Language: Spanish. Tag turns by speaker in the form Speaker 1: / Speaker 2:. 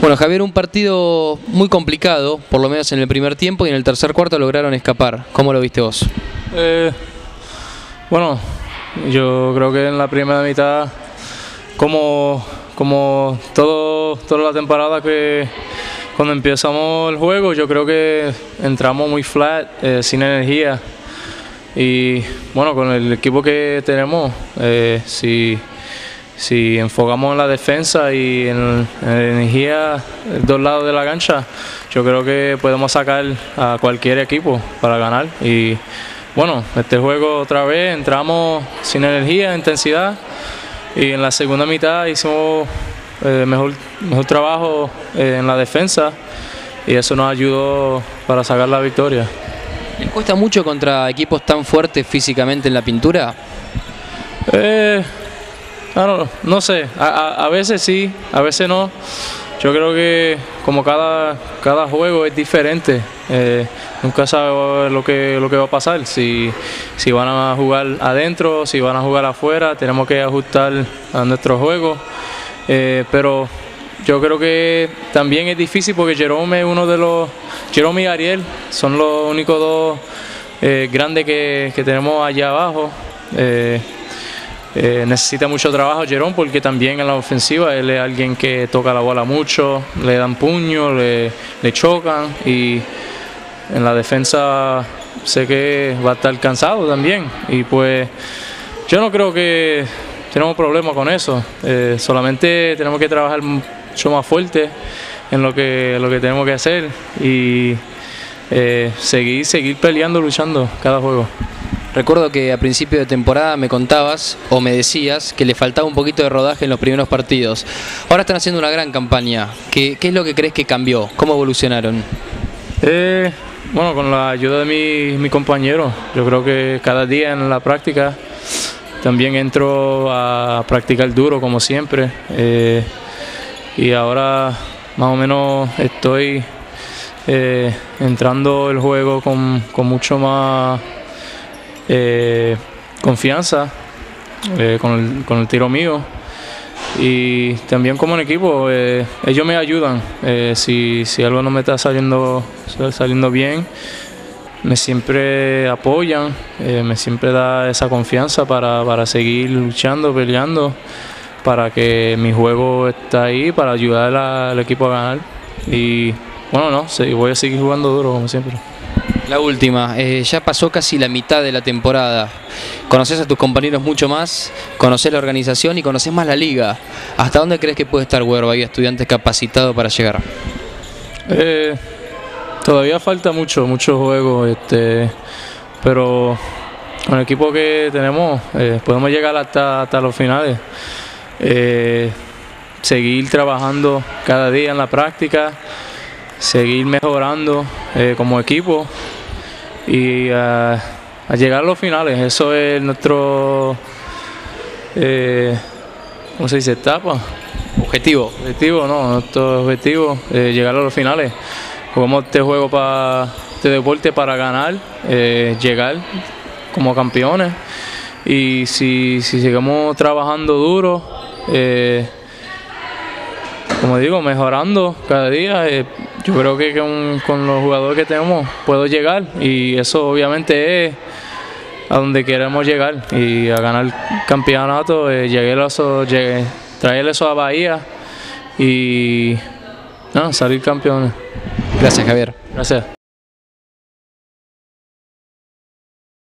Speaker 1: Bueno, Javier, un partido muy complicado, por lo menos en el primer tiempo, y en el tercer cuarto lograron escapar. ¿Cómo lo viste vos?
Speaker 2: Eh, bueno, yo creo que en la primera mitad, como, como todo, toda la temporada que cuando empezamos el juego, yo creo que entramos muy flat, eh, sin energía. Y bueno, con el equipo que tenemos, eh, si si enfocamos en la defensa y en, la energía de dos lados de la cancha, yo creo que podemos sacar a cualquier equipo para ganar. Y bueno, este juego otra vez entramos sin energía, intensidad y en la segunda mitad hicimos eh, mejor, mejor trabajo eh, en la defensa y eso nos ayudó para sacar la victoria.
Speaker 1: ¿Les cuesta mucho contra equipos tan fuertes físicamente en la pintura?
Speaker 2: Eh, no, no sé, a, veces sí, a veces no. Yo creo que como cada, cada juego es diferente, eh, nunca sabe lo que, lo que va a pasar, si, si van a jugar adentro, si van a jugar afuera, tenemos que ajustar a nuestro juego, eh, pero yo creo que también es difícil porque Jerome es uno de los, Jerome y Ariel son los únicos dos eh, grandes que, que, tenemos allá abajo. Eh, necesita mucho trabajo Jerón porque también en la ofensiva él es alguien que toca la bola mucho, le dan puño, le, chocan y en la defensa sé que va a estar cansado también y pues yo no creo que tenemos problemas con eso, eh, solamente tenemos que trabajar mucho más fuerte en lo que, lo que tenemos que hacer y eh, seguir, seguir peleando, luchando cada juego.
Speaker 1: Recuerdo que a principio de temporada me contabas o me decías que le faltaba un poquito de rodaje en los primeros partidos. Ahora están haciendo una gran campaña. ¿Qué, es lo que crees que cambió? ¿Cómo evolucionaron?
Speaker 2: Eh, bueno, con la ayuda de mi, compañero. Yo creo que cada día en la práctica también entro a practicar duro como siempre. Eh, y ahora más o menos estoy eh, entrando el juego con mucho más eh, confianza eh, con, el, tiro mío. Y también como en equipo eh, ellos me ayudan. Si, algo no me está saliendo saliendo bien me siempre apoyan me siempre da esa confianza para, seguir luchando peleando para que mi juego está ahí para ayudar al equipo a ganar. Y bueno no voy a seguir jugando duro como siempre
Speaker 1: la última, eh, ya pasó casi la mitad de la temporada. Conoces a tus compañeros mucho más, conoces la organización y conoces más la liga. ¿Hasta dónde crees que puede estar Huerva y estudiantes capacitados para llegar?
Speaker 2: Eh, todavía falta mucho, mucho juego, este, pero con el equipo que tenemos eh, podemos llegar hasta, hasta los finales. seguir trabajando cada día en la práctica, seguir mejorando como equipo y a, llegar a los finales. Eso es nuestro, eh, ¿cómo se dice? Etapa.
Speaker 1: Objetivo.
Speaker 2: Objetivo, no, nuestro objetivo es llegar a los finales. Jugamos este juego para este deporte para ganar, eh, llegar como campeones. Y si, si seguimos trabajando duro, eh, como digo, mejorando cada día, yo creo que con, los jugadores que tenemos puedo llegar y eso obviamente es a donde queremos llegar y a ganar el campeonato, eh, llegué eso, llegué, traer eso a Bahía y no, salir campeones.
Speaker 1: Gracias Javier.
Speaker 2: Gracias.